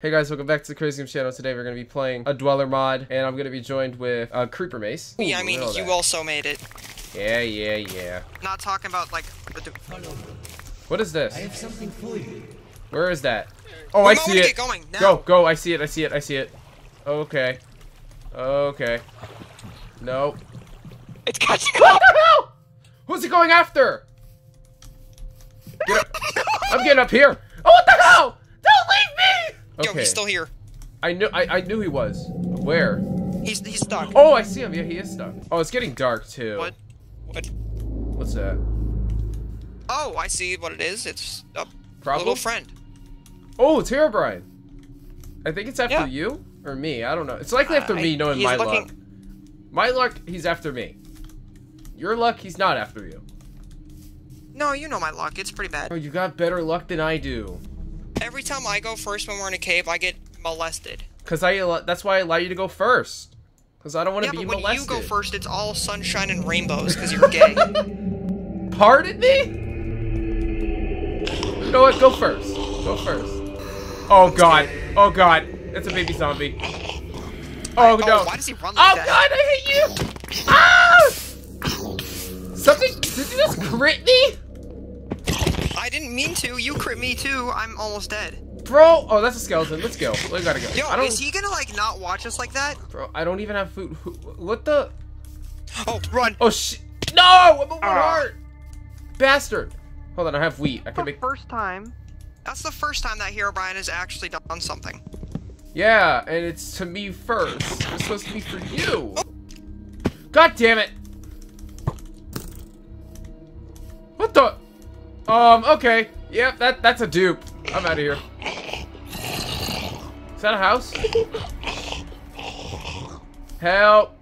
Hey guys, welcome back to the Krayze Games channel. Today we're going to be playing a Dweller mod, and I'm going to be joined with uh, Creeper Mace. Ooh, Yeah, I mean, you that. also made it. Yeah, yeah, yeah. Not talking about, like, the... What is this? I have something for you. Where is that? Oh, We I see wanna it. get going now. Go, go, I see it, I see it, I see it. Okay. Okay. Nope. It's catching What the hell? Who's it going after? Get up. I'm getting up here. Oh, what the hell? Me! Yo, he's still here. I knew I, I knew he was. Where? He's he's stuck. Oh, I see him. Yeah, he is stuck. Oh, it's getting dark too. What? What? What's that? Oh, I see what it is. It's a Problem? little friend. Oh, it's Herobrine. I think it's after Yeah. you or me. I don't know. It's likely Uh, after I- me, knowing my looking- luck. My luck, he's after me. Your luck, he's not after you. No, you know my luck. It's pretty bad. Oh, you got better luck than I do. Every time I go first when we're in a cave, I get molested. Cause I, that's why I allow you to go first. Cause I don't want Yeah, to be but when you go first, it's all sunshine and rainbows because you're gay. Pardon me? You know what? Go first. Go first. Oh god. Oh god. It's a baby zombie. Oh no. Oh, why does he run like Oh that? god, I hit you! Ah! Something did you just crit me? I didn't mean to. You crit me too. I'm almost dead. Bro, oh that's a skeleton. Let's go. We gotta go. Yo, I don't is he gonna like not watch us like that? Bro, I don't even have food. What the Oh, run! Oh shit. No! I'm a one Ah. heart! Bastard! Hold on, I have wheat. I can make first time. That's the first time that Herobrine has actually done something. Yeah, and it's to me first. It's supposed to be for you. God damn it! What the? Um, okay. Yep, that that's a dupe. I'm out of here. Is that a house? Help!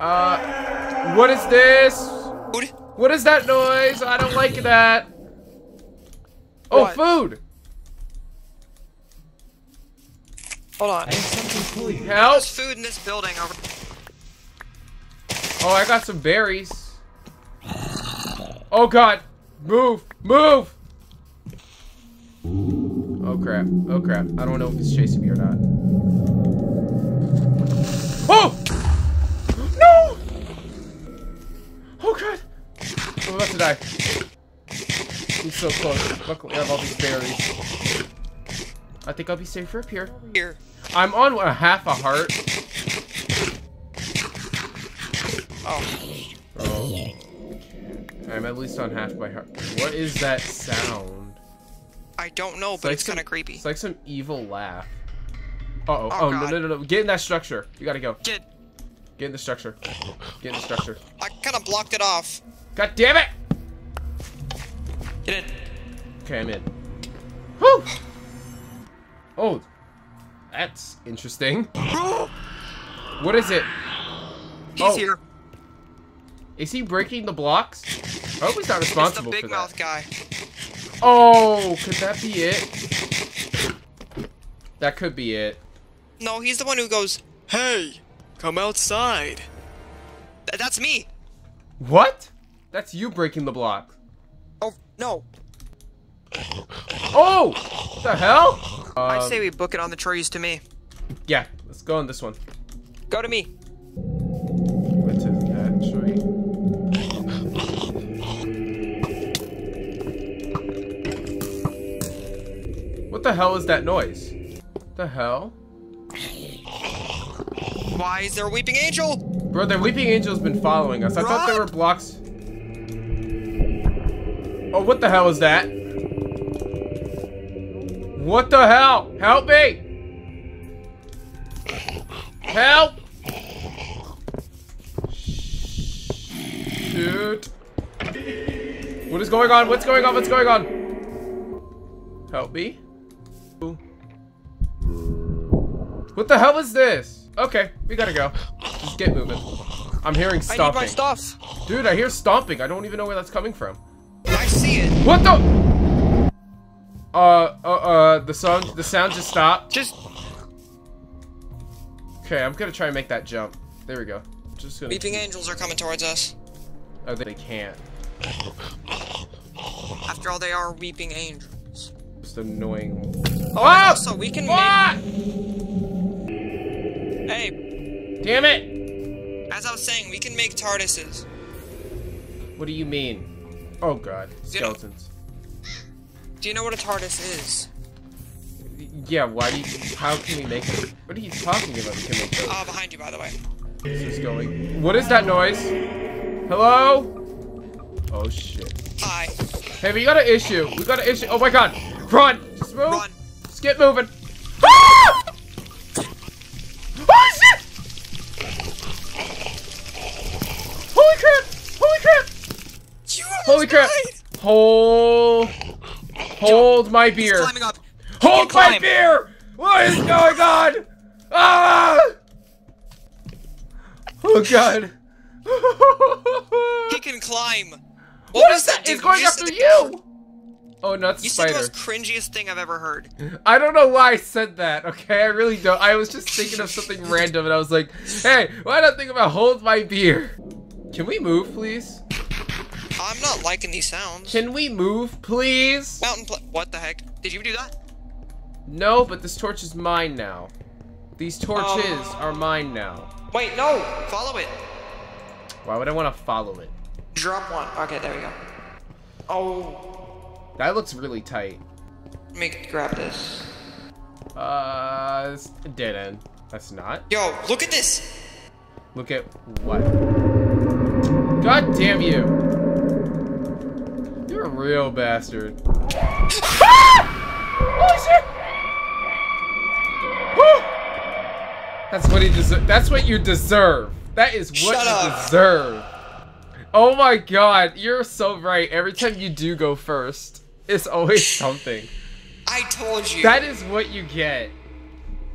Uh, what is this? What is that noise? I don't like that. Oh, What? food! Hold on. I have something for you. Help! There's food in this building over. Oh, I got some berries. Oh god. Move. Move. Oh crap. Oh crap. I don't know if he's chasing me or not. Oh! No! Oh god. I'm about to die. I'm so close. Luckily I have all these berries. I think I'll be safer up here. Here. I'm on a half a heart. Oh. Oh. I'm at least on half my heart. What is that sound? I don't know, but like it's kind of creepy. It's like some evil laugh. Uh oh. Oh, Oh, no, no, no, no. Get in that structure. You gotta go. Get. Get in the structure. Get in the structure. I kind of blocked it off. God damn it! Get in. Okay, I'm in. Whew! Oh. That's interesting. What is it? He's Oh. here. Is he breaking the blocks? I hope he's not It's the responsible big for mouth that. guy. Oh, could that be it? That could be it. No, he's the one who goes, Hey, come outside. Th- that's me. What? That's you breaking the block. Oh, no. Oh! What the hell? I Um, say we book it on the trees to me. Yeah, let's go on this one. Go to me. The hell is that noise? The hell? Why is there a weeping angel? Bro, the Weeping Angel's been following us. I thought there were blocks. Oh, what the hell is that? What the hell? Help me! Help! Shoot. What is going on? What's going on? What's going on? Help me. What the hell is this? Okay, we gotta go. Just get moving. I'm hearing stomping. I need my stuff. Dude, I hear stomping. I don't even know where that's coming from. I see it. What the? Uh, uh, uh, the sound, the sound just stopped. Just Okay, I'm gonna try and make that jump. There we go. Just gonna. weeping angels are coming towards us. Oh, they can't. After all, they are weeping angels. Just annoying Oh, also we can What? make. Hey, Damn it! as I was saying, we can make TARDISes. What do you mean? Oh god, You know- skeletons. Do you know what a TARDIS is? Yeah, why do you, how can we make it? What are you talking about? We can make those. Uh, behind you, by the way. This is going. What is that noise? Hello? Oh shit. Hi. Hey, we got an issue. We got an issue. Oh my god. Run! Just move! Run. Just get moving. Ah! Oh shit! Holy crap! Holy crap! Holy crap! Hold. Hold my beer. Hold my beer! What is going on? Ah! Oh god. He can climb. What, what is that? dude? It's going You said the- you! Oh, not You said the most cringiest thing I've ever heard. I don't know why I said that, okay? I really don't. I was just thinking of something random and I was like, hey, why not think about hold my beer? Can we move, please? I'm not liking these sounds. Can we move, please? Mountain pla- What the heck? Did you do that? No, but this torch is mine now. These torches Um. are mine now. Wait, no. Follow it. Why would I want to follow it? Drop one. Okay, there we go. Oh. That looks really tight. Me grab this. Uh, it's a dead end. That's not. Yo, look at this. Look at what? God damn you! You're a real bastard. Holy shit! That's what he deserve. That's what you deserve. That is what Shut you up. deserve. Oh my god, you're so right. Every time you do go first, it's always something. I told you. That is what you get.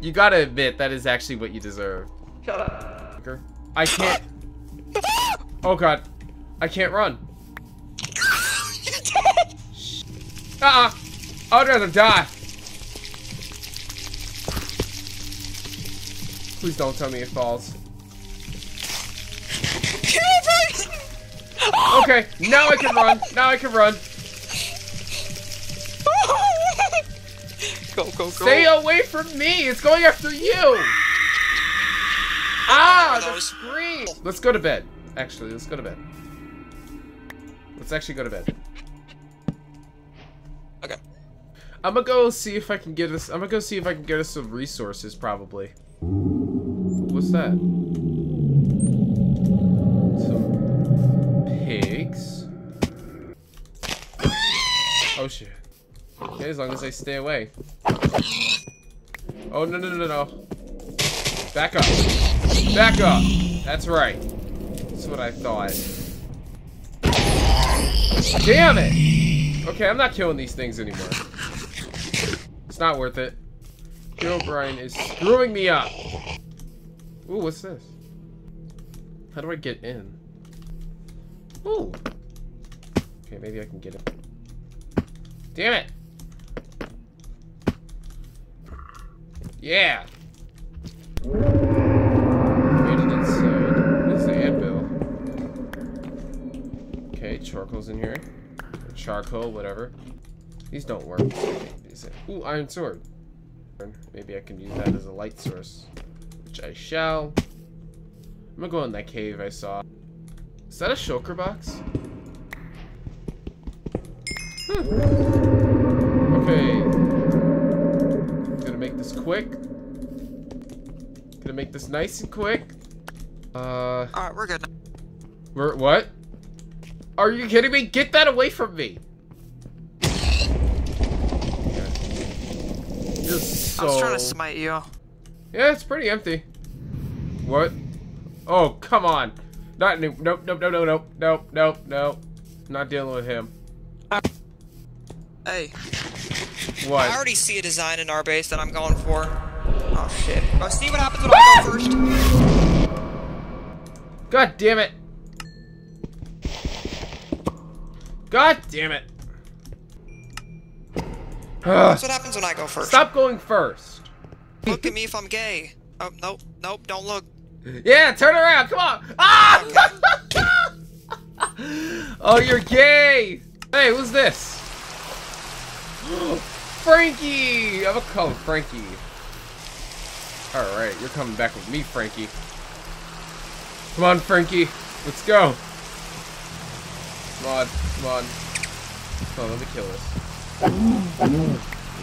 You gotta admit that is actually what you deserve. Shut up. I can't. Oh god, I can't run. Uh-uh. I'd rather die. Please don't tell me it falls. Okay, now I can run. Now I can run. Go, go, go. Stay away from me. It's going after you. Ah, the screen. Let's go to bed. Actually, let's go to bed. Let's actually go to bed. Okay. I'm gonna go see if I can get us. I'm gonna go see if I can get us some resources. Probably. What's that? Some pigs. Oh shit. Okay, as long as I stay away. Oh no no no no! Back up! Back up! That's right. That's what I thought. Damn it! Okay, I'm not killing these things anymore. It's not worth it. Herobrine is screwing me up. Ooh, what's this? How do I get in? Ooh. Okay, maybe I can get it. Damn it! Yeah! Created inside. This is the anvil. Okay, charcoal's in here. Or charcoal, whatever. These don't work. Ooh, iron sword. Maybe I can use that as a light source. Which I shall. I'm gonna go in that cave I saw. Is that a shulker box? Hmm. Okay. Gonna make this quick. Gonna make this nice and quick. Uh, Alright, we're good. we're, what? Are you kidding me? Get that away from me! You're so... I was trying to smite you. Yeah, it's pretty empty. What? Oh, come on. Not new. Nope, nope, nope, nope, nope, nope, nope, nope. Not dealing with him. Hey, I already see a design in our base that I'm going for. Oh shit. Oh, see what happens when I go first? God damn it. God damn it. That's what happens when I go first. Stop going first. Look at me if I'm gay. Oh, nope, nope, don't look. Yeah, turn around. Come on. Ah! oh, you're gay. Hey, who's this? Frankie! I'm gonna call him Frankie. Alright, you're coming back with me, Frankie. Come on, Frankie. Let's go. Come on, come on. Come on, let me kill this.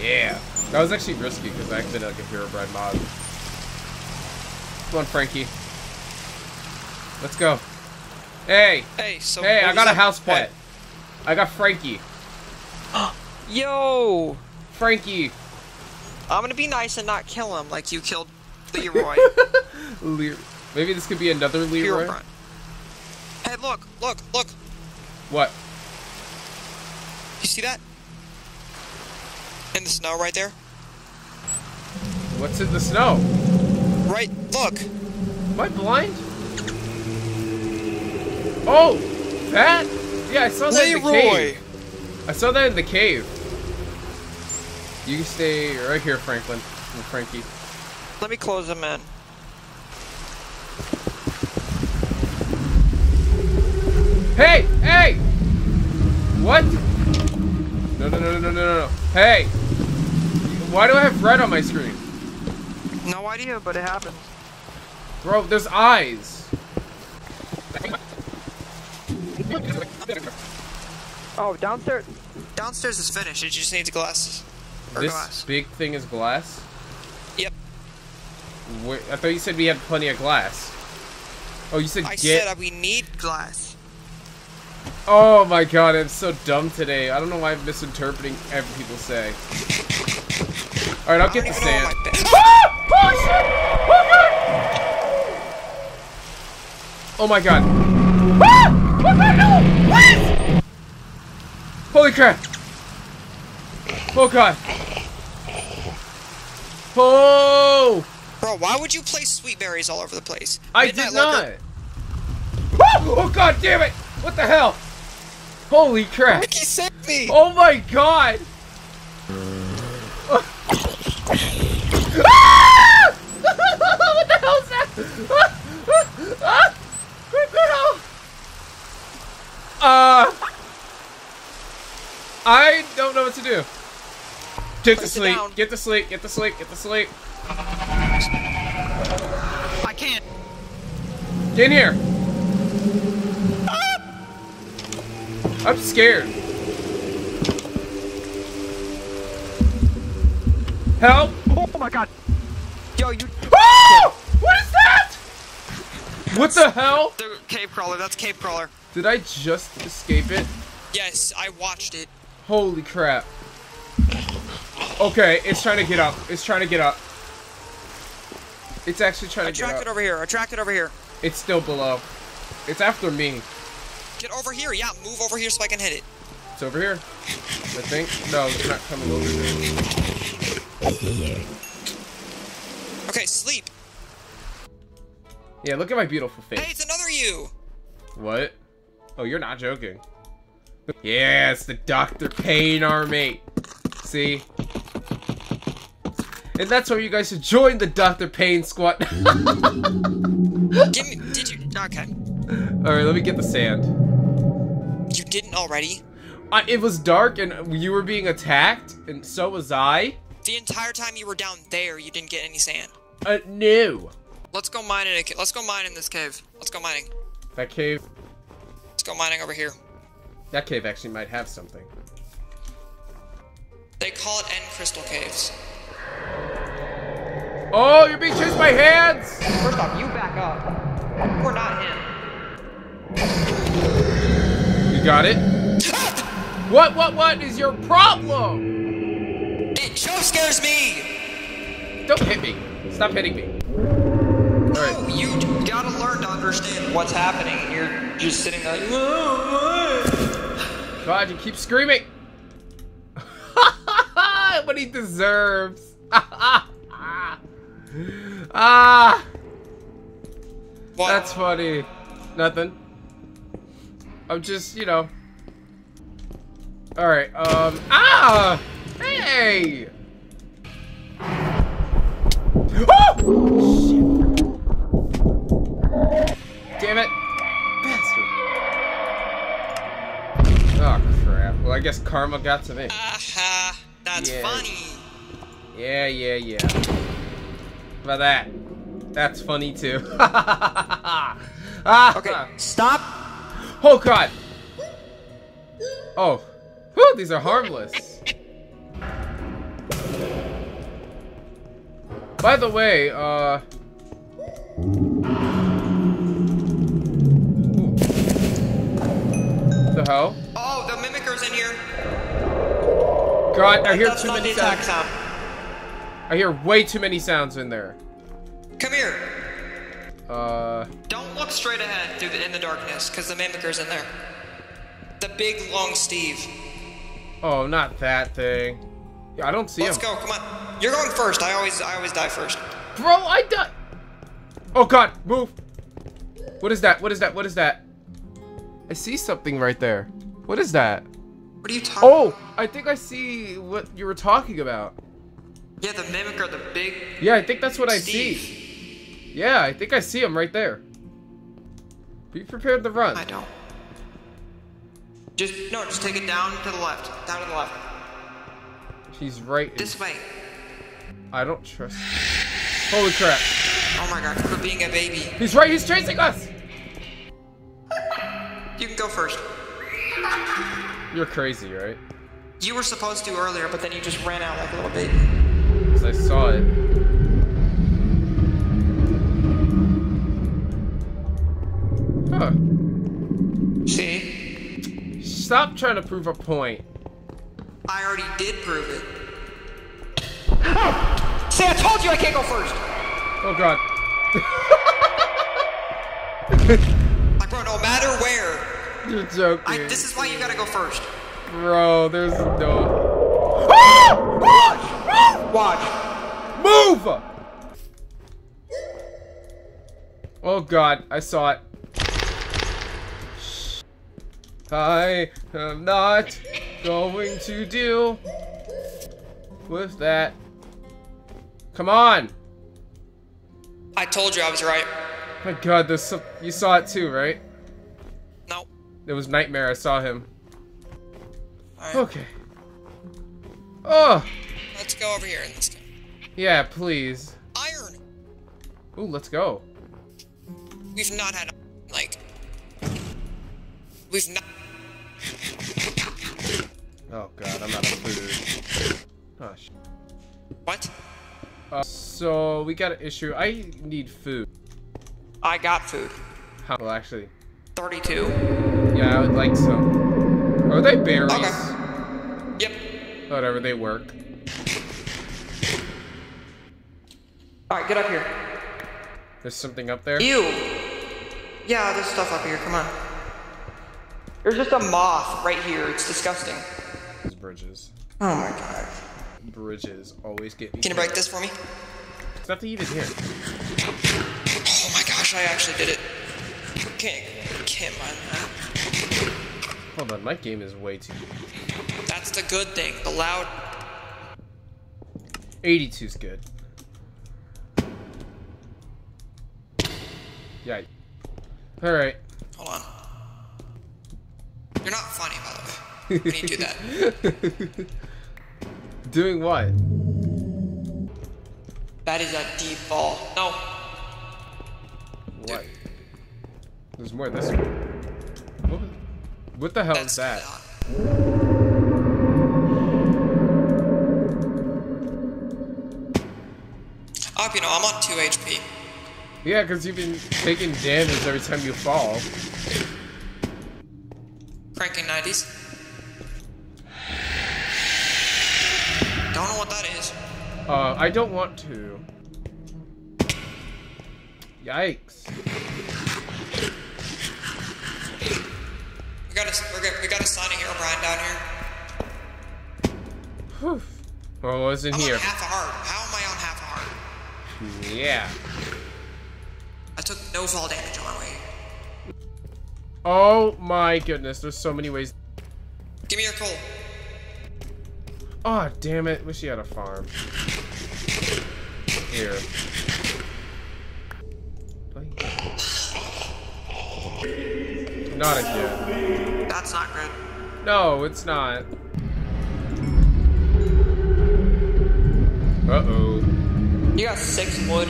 Yeah. That was actually risky because I accidentally like a Herobrine mod. Come on, Frankie. Let's go. Hey! Hey, so Hey, I got a house pet. I got Frankie. Yo, Frankie. I'm gonna be nice and not kill him like you killed Leroy. Le Maybe this could be another Leroy. Hey, look, look, look. What? You see that? In the snow right there? What's in the snow? Right, look. Am I blind? Oh, that? Yeah, I saw that in the Leroy. cave. I saw that in the cave. You can stay right here, Franklin. and Frankie. Let me close them in. Hey! Hey! What? No, no, no, no, no, no, no. Hey! Why do I have red on my screen? No idea, but it happens. Bro, there's eyes. Oh, downstairs. Downstairs is finished. It just needs glasses. This glass. big thing is glass? Yep. Wait, I thought you said we had plenty of glass. Oh, you said I get. said we need glass. Oh my god, I'm so dumb today. I don't know why I'm misinterpreting everything people say. Alright, I'll I get the sand. what my bed- Ah! Holy shit! Oh my god! Oh my god! Ah! Oh god, no! Please! Holy crap! Oh god! Oh! Bro, why would you place sweet berries all over the place? I Midnight did not! Ah! Oh god damn it! What the hell? Holy crap! Ricky saved me! Oh my god! Ah! what the hell is that? Ah! Ah! Uh, I don't know what to do. Get to Place it sleep. Get to sleep. Get to sleep. Get to sleep. I can't. Get in here. I'm scared. Help! Oh my god. Yo, you. Oh! What is that? What the hell? The cave crawler. That's cave crawler. Did I just escape it? Yes, I watched it. Holy crap. Okay, it's trying to get up. It's trying to get up. It's actually trying I to get tracked up. it over here. I tracked it over here. It's still below. It's after me. Get over here. Yeah, move over here so I can hit it. It's over here. I think. No, it's not coming over here. Okay, sleep. Yeah, look at my beautiful face. Hey, it's another you. What? Oh, you're not joking. Yeah, it's the Dr. Payne army. See? And that's why you guys should join the Dr. Pain squad. Give me. Did you? Okay. Alright, let me get the sand. You didn't already. I, it was dark and you were being attacked, and so was I. The entire time you were down there, you didn't get any sand. Uh, no. Let's go mine in a. Let's go mine in this cave. Let's go mining. That cave, Let's go mining over here. that cave actually might have something. They call it End Crystal Caves. Oh, you're being chased by hands! First off, you back up. We're not him. You got it? what, what, what is your problem? It Joe scares me. Don't hit me. Stop hitting me. Alright. Oh, you gotta learn to understand what's happening. You're just sitting there like, God, you keep screaming. what he deserves. ah, what? that's funny. Nothing. I'm just, you know. All right. Um. Ah. Hey. Oh! Shit. Damn it. Bastard. Oh crap. Well, I guess karma got to me. Aha. That That's Yeah. funny. Yeah, yeah, yeah. How about that? That's funny too. ah, Okay, stop. Oh god. Oh. Whew, these are harmless. By the way, uh. The hell? Oh, the mimicker's in here. God, I hear That's too many the attack sounds. sound. I hear way too many sounds in there. Come here. Uh. Don't look straight ahead through the, in the darkness, because the mimicker's in there. The big long Steve. Oh, not that thing. Yeah, I don't see it. Let's him. go. Come on. You're going first. I always, I always die first. Bro, I die. Oh god, move. What is that? What is that? What is that? I see something right there. What is that? What are you talking? Oh, I think I see what you were talking about. Yeah, the mimic mimicker, the big. Yeah, I think that's what I see. Yeah, I think I see him right there. Be prepared to run. I don't. Just no, just take it down to the left. Down to the left. He's right. This way. I don't trust. Holy crap. Oh my god, quit being a baby. He's right. He's chasing us. You can go first. You're crazy, right? You were supposed to earlier, but then you just ran out like a little baby. 'Cause I saw it. Huh. See? Stop trying to prove a point. I already did prove it. See, I told you I can't go first. Oh god. Like, bro, no matter where, You're joking. I, this is why you gotta go first. Bro, there's no. Ah! Ah! Watch. Move! Oh god, I saw it. I am not going to deal with that. Come on! I told you I was right. My god, there's some, you saw it too, right? No. It was Nightmare, I saw him. Alright, Okay. Oh, let's go over here in this game. yeah, please. Iron! Ooh, let's go. We've not had, like... We've not... Oh god, I'm out of food. Oh, sh What? uh, so, we got an issue. I need food. I got food. How, well, actually, 32. yeah, I would like some. Are they berries? Okay. Yep. Whatever, they work. Alright, get up here. There's something up there. Ew. Yeah, there's stuff up here. Come on. There's just a moth right here. It's disgusting. These bridges. Oh my god. Bridges always get me. Can you break this for me? There's nothing even here. Oh my gosh, I actually did it. Can't, can't mind that. Hold on, my game is way too. That's the good thing. The loud. 82's good. Yeah. Alright. Hold on. You're not funny, by the way. When you do that. Doing what? That is a deep ball. No. What? There's more this way. What, what the hell That's is that? not- Up, you know, I'm on 2 HP. Yeah, because you've been taking damage every time you fall. Cranking 90s. Don't know what that is. Uh, I don't want to. Yikes. We got a, we got a Sonic Herobrine down here. Whew. Well, what's in I'm here? half a heart. How am I on half a heart? Yeah. I took no fall damage on my way. Oh my goodness, there's so many ways. Give me your coal. Oh, damn it. Wish you had a farm. Here. Not again. That's not good. No, it's not. Uh-oh. You got six wood.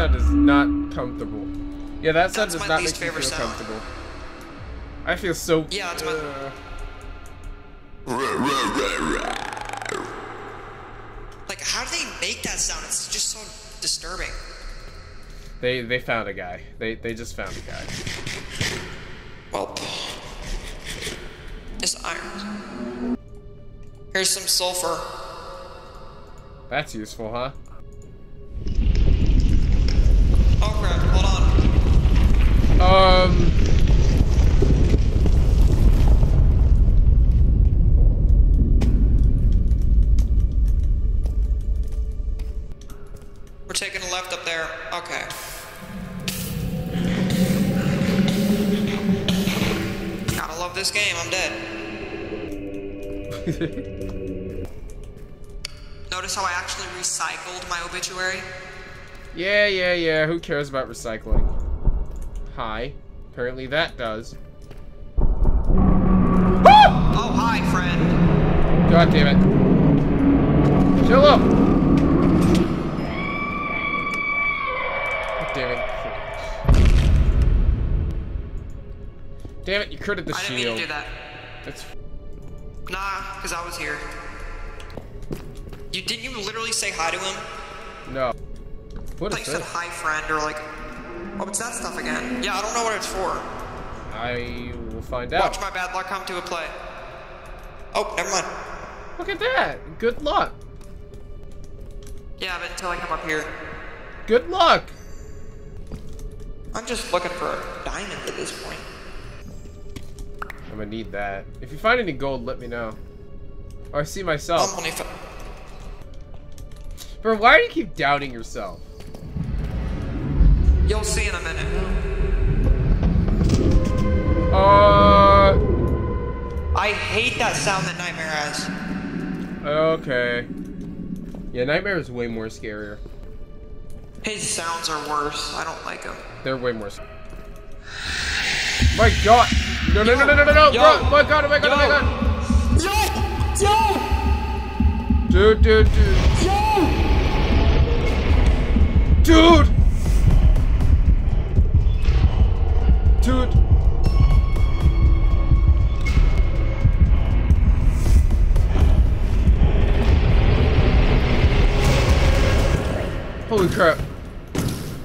Sound is not comfortable. Yeah, that sound That's does not make me feel sound. comfortable. I feel so. Yeah, that's my- uh, Like, how do they make that sound? It's just so disturbing. they they found a guy. They they just found a guy. Well, it's iron. Here's some sulfur. That's useful, huh? Um. We're taking a left up there. Okay. Gotta love this game. I'm dead. Notice how I actually recycled my obituary? yeah, yeah, yeah. Who cares about recycling? Hi. Apparently that does. Oh, hi, friend. God damn it. Chill up. Damn it. Damn it, you critted the I didn't mean to do that. That's Nah, because I was here. You didn't you literally say hi to him? no. What I thought is you said this? hi, friend, or like, oh, it's that stuff again. Yeah, I don't know what it's for. I will find out. Watch my bad luck come to a play. Oh, never mind. Look at that. Good luck. Yeah, but until I come up here, Good luck. I'm just looking for a diamond at this point. I'm gonna need that. If you find any gold, let me know. Oh, I see myself. I'm only fi- Bro, why do you keep doubting yourself? You'll see in a minute. Uh, I hate that sound that Nightmare has. okay. Yeah, Nightmare is way more scarier. His sounds are worse. I don't like them. They're way more. My God! No, no, no, no, no, no, no! Yo. Bro, my God! Oh my God! Oh my God! Yo! Yo! Dude, dude, dude, Yo! dude, dude. Holy crap!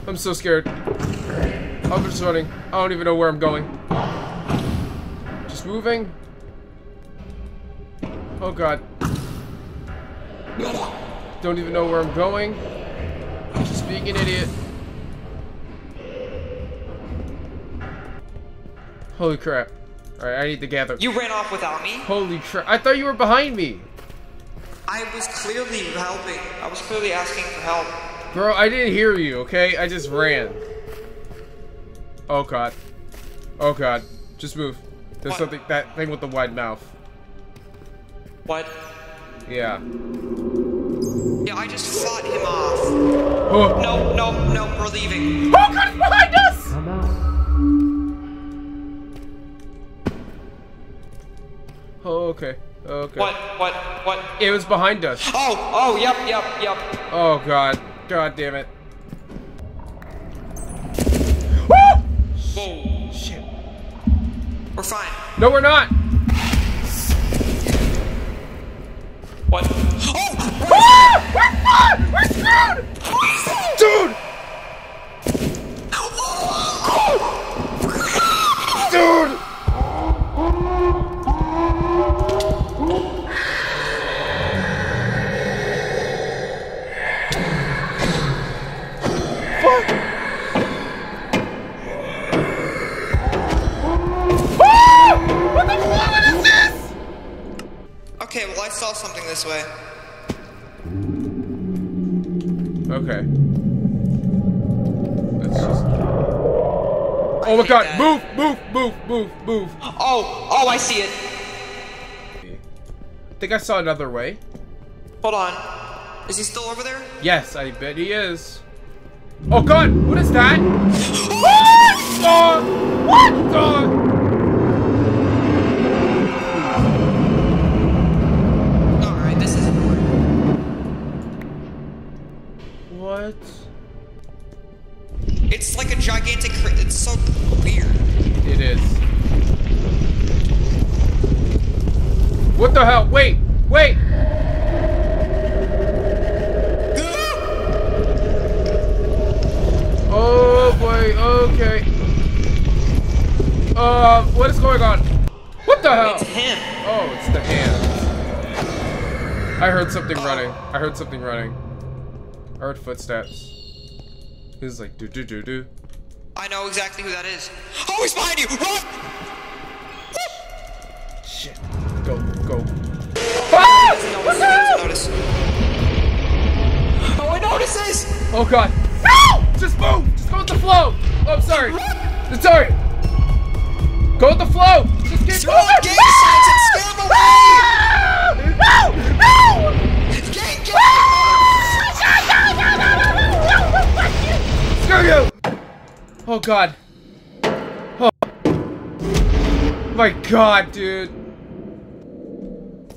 I'm so scared. I'm just running. I don't even know where I'm going. Just moving. Oh god. Don't even know where I'm going. Just being an idiot. Holy crap. Alright, I need to gather. You ran off without me? Holy crap. I thought you were behind me. I was clearly helping. I was clearly asking for help. Bro, I didn't hear you, okay? I just ran. Oh god. Oh god. Just move. There's What? something, that thing with the wide mouth. What? Yeah. Yeah, I just fought him off. Oh, No, no, no, we're leaving. oh god, okay. Okay. What? What? What? It was behind us. Oh, oh, yep, yep, yep. Oh god. God damn it. Woo! Whoa. Shit. We're fine. No, we're not. What? Ah! We're screwed! Dude! Dude! Saw something this way. Okay. Let's just. Oh my god! that. Move! Move! Move! Move! Move! Oh, oh, I see it. I think I saw another way. Hold on. Is he still over there? Yes, I bet he is. Oh god, what is that? What the? What the? What? It's like a gigantic. cr- It's so weird. It is. What the hell? Wait, wait. Oh boy, okay. Uh, what is going on? What the hell? It's him. Oh, it's the hands. I heard something running. I heard something running. I heard footsteps. Who's like do do do do? I know exactly who that is. Oh, he's behind you! Run! Shit. Go, go. Ah! No, What's he that? doesn't notice. Oh, I notices! Oh god. No! Just move! Just go with the flow! Oh, I'm sorry. I'm sorry. Go with the flow! Just keep Throw moving! a gang signs and scare him away! No! No! Gang, gang! Screw you! Oh god. Oh. My god, dude.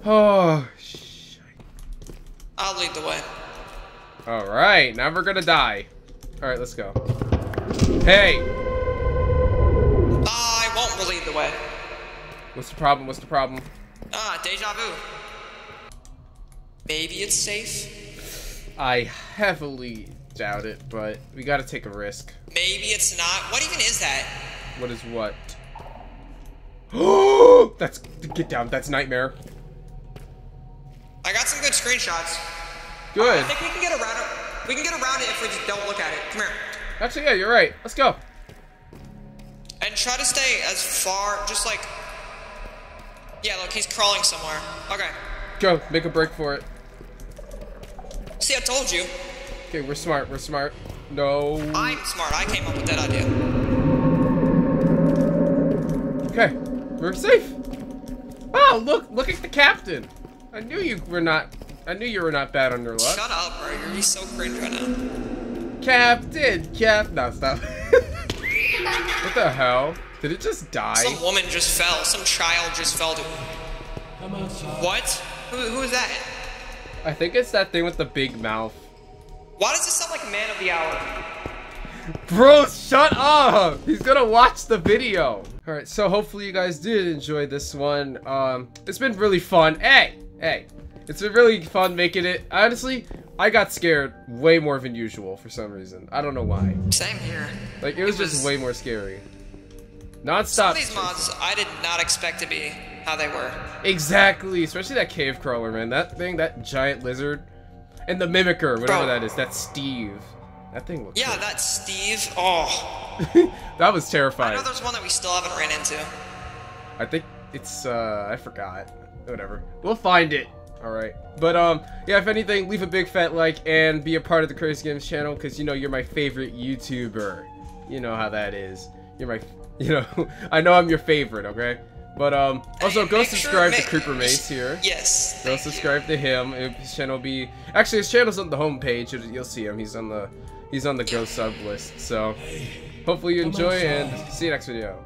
Oh, shit. I'll lead the way. Alright, now we're gonna die. Alright, let's go. Hey! I won't lead the way. What's the problem? What's the problem? Ah, deja vu. Maybe it's safe. I heavily doubt it, but we gotta take a risk. Maybe it's not. What even is that? What is what? Oh, that's get down. That's nightmare. I got some good screenshots. Good. I think we can get around it. We can get around it if we just don't look at it. Come here. Actually, yeah, you're right. Let's go. And try to stay as far, just like... Yeah, look, he's crawling somewhere. Okay. Go. Make a break for it. See, I told you. Okay, we're smart. We're smart. No. I'm smart. I came up with that idea. Okay, we're safe. Wow, look, look at the captain. I knew you were not. I knew you were not bad on your luck. Shut up, bro. You're so cringe right now. Captain, Cap. No, stop. what the hell? Did it just die? Some woman just fell. Some child just fell to... What? Who, who is that? I think it's that thing with the big mouth. Why does this sound like a man of the hour? Bro, shut up! He's gonna watch the video. All right, so hopefully you guys did enjoy this one. Um, it's been really fun. Hey, hey, it's been really fun making it. Honestly, I got scared way more than usual for some reason. I don't know why. Same here. Like it was It just way more scary. Some Non-stop. of these mods, I did not expect to be how they were. Exactly, especially that cave crawler, man. That thing, that giant lizard, and the mimicker, whatever Bro. that is. That's Steve. That thing looks. Yeah, sick. that's Steve. Oh, that was terrifying. I know there's one that we still haven't ran into. I think it's uh I forgot. Whatever. We'll find it. Alright. But um yeah, if anything, leave a big fat like and be a part of the Krayze Games channel because you know you're my favorite YouTuber. You know how that is. You're my you know I know I'm your favorite, okay? But um also Hey, go make sure- subscribe to make- Creeper Mace here. Yes. Go thank you. subscribe to him. His channel will be actually his channel's on the homepage. You'll- You'll see him. He's on the he's on the Go sub list. So hopefully you enjoy and see you next video.